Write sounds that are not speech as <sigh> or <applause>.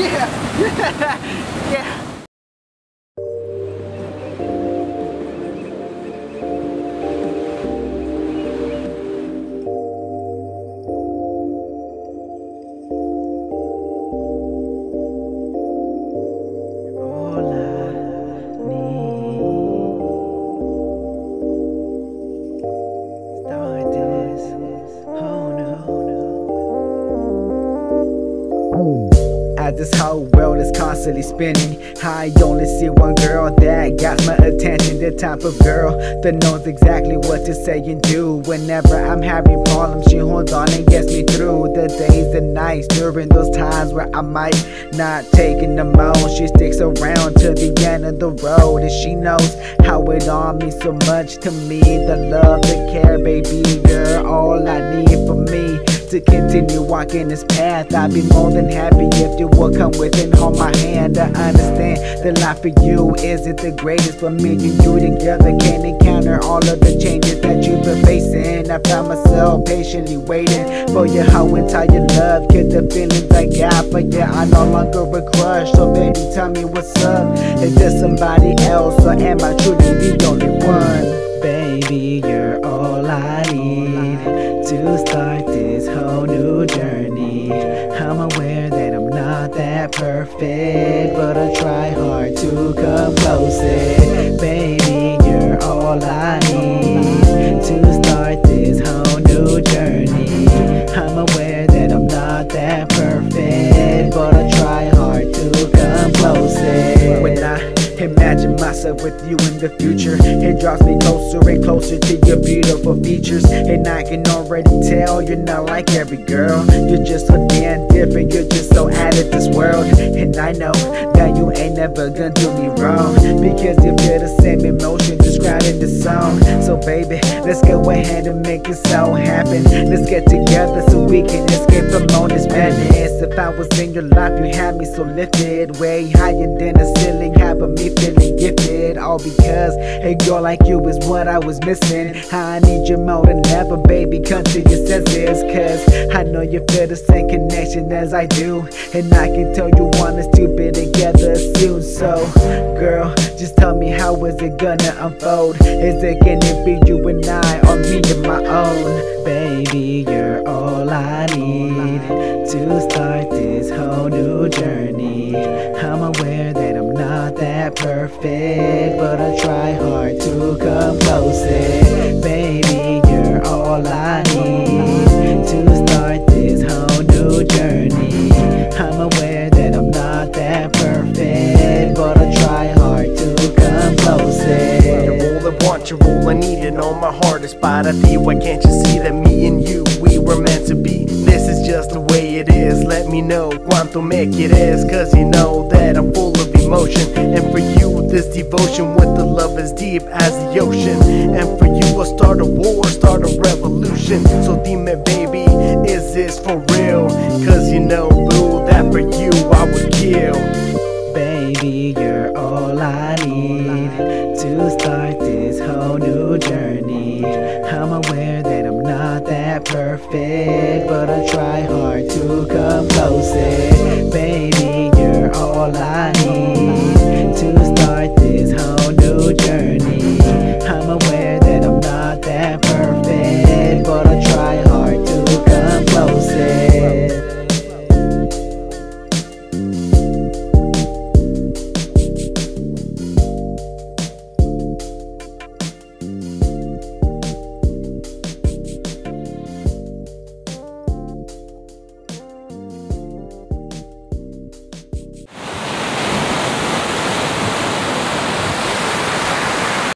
<laughs> yeah, <laughs> yeah. This whole world is constantly spinning, I only see one girl that got my attention. The type of girl that knows exactly what to say and do. Whenever I'm having problems, she holds on and gets me through the days and nights. During those times where I might not take it no more, she sticks around to the end of the road, and she knows how it all means so much to me. The love, the care, baby girl, all I need for me to continue walking this path. I'd be more than happy if you would come with and hold my hand. I understand the life for you isn't the greatest, but me and you together can encounter all of the changes that you've been facing. I found myself patiently waiting for your whole entire love. Get the feelings I got for you, I no longer a crush. So baby, tell me what's up. Is there somebody else, or am I truly the only one? Baby, you're all I need to start this whole new journey. I'm aware that I'm not that perfect, but I try hard to with you in the future. It draws me closer and closer to your beautiful features. And I can already tell you're not like every girl. You're just so damn different. You're just so out of this world. And I know that you ain't never gonna do me wrong. Because you feel the same emotion described in the song. So, baby, let's go ahead and make it so happen. Let's get together so we can escape from all this madness. If I was in your life, you had me so lifted. Way higher than the ceiling, having me feeling gifted All because a girl like you is what I was missing. I need you more than ever, baby, come to your senses. Cause I know you feel the same connection as I do. And I can tell you want us to be together soon. So, girl, just tell me how is it gonna unfold? Is it gonna be you and I, or me and my own? Baby, you're all I need To start this whole new journey. I'm aware that Perfect, but I try hard to come closer. Baby, you're all I need to start want, you're all I need, it all my is by to thee. Why can't you see that me and you, we were meant to be? This is just the way it is. Let me know cuánto me quieres, cause you know that I'm full of emotion. And for you, this devotion with the love is deep as the ocean. And for you, I'll start a war, start a revolution. So dime, baby, is this for real? Cause you know, perfect, but I try hard to come closer. Baby, you're all I need.